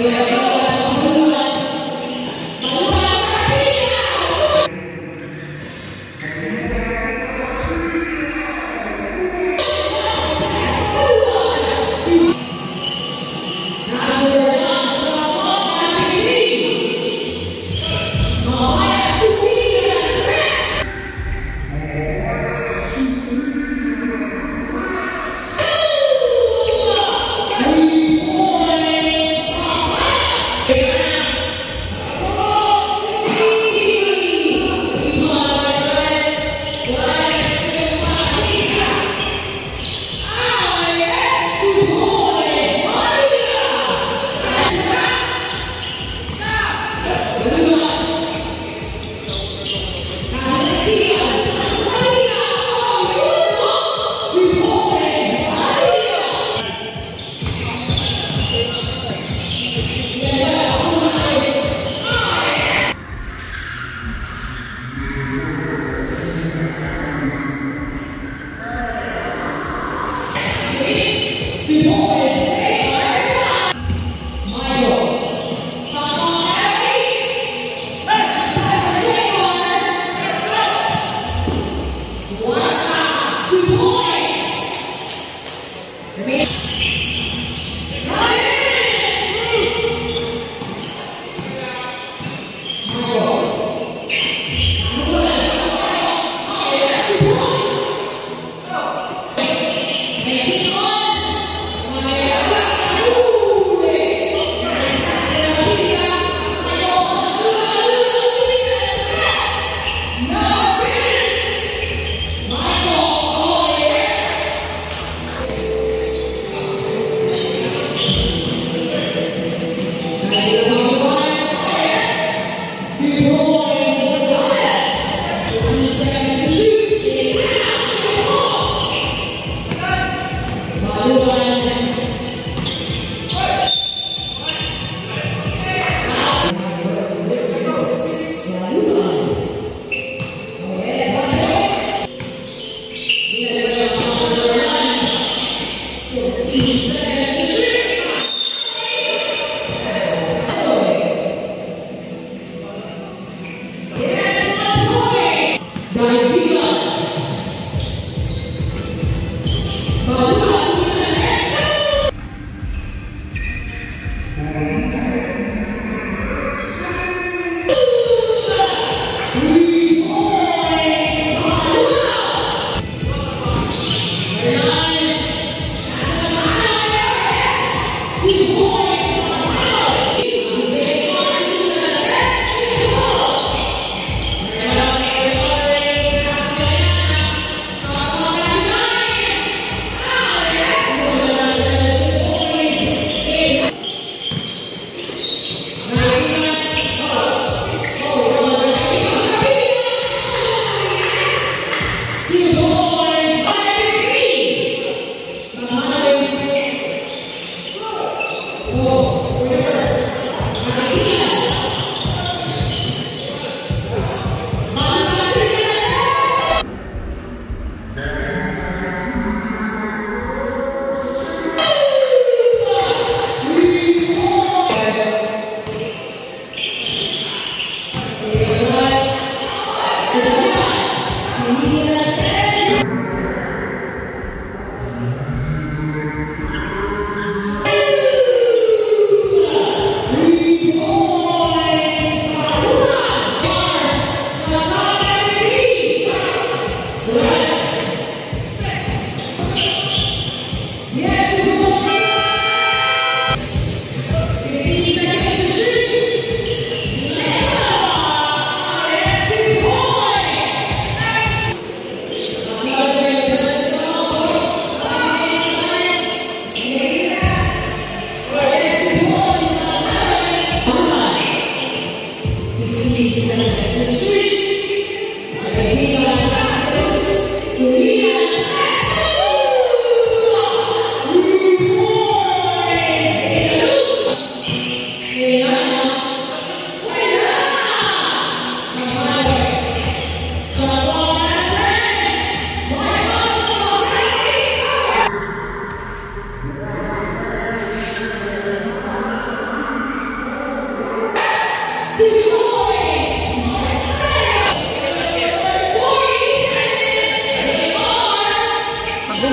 Yeah.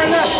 why not?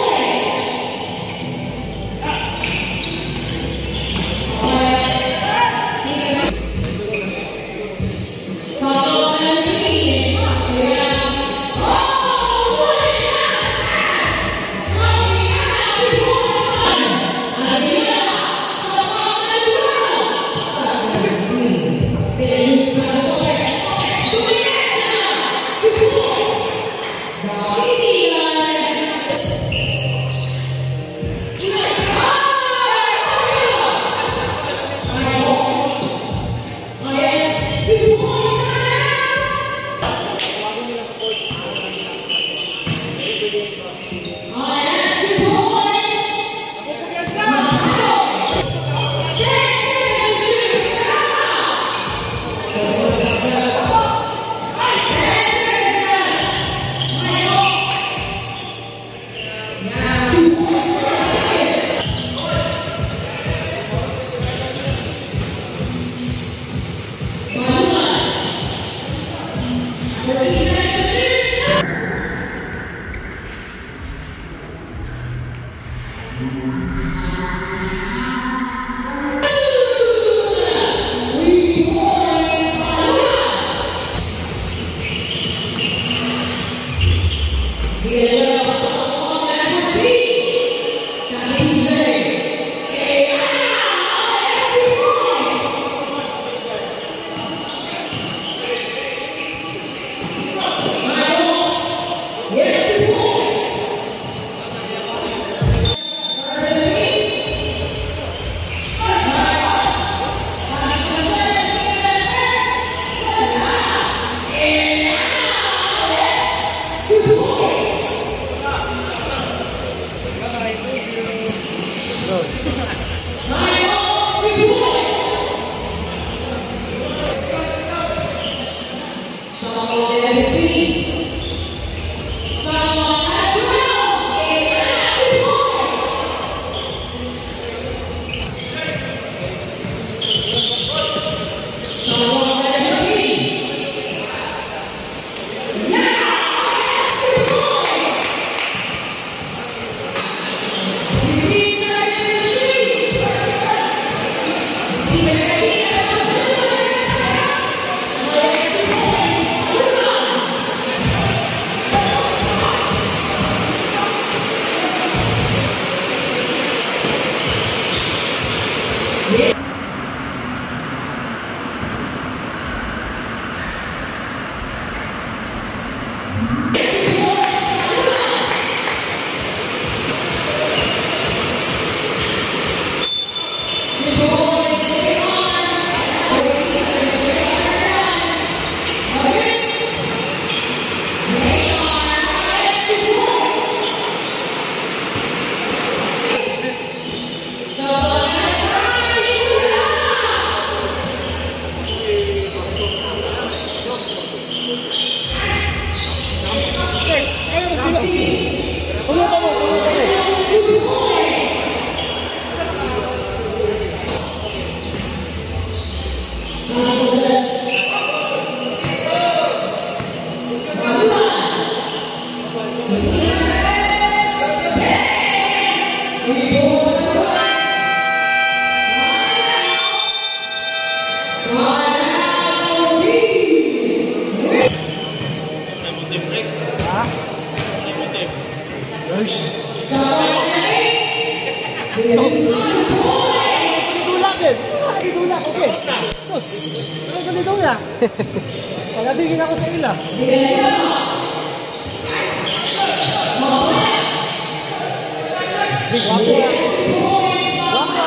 Amen. この場も Palabigin ako sa ila. Big wapo. Wapo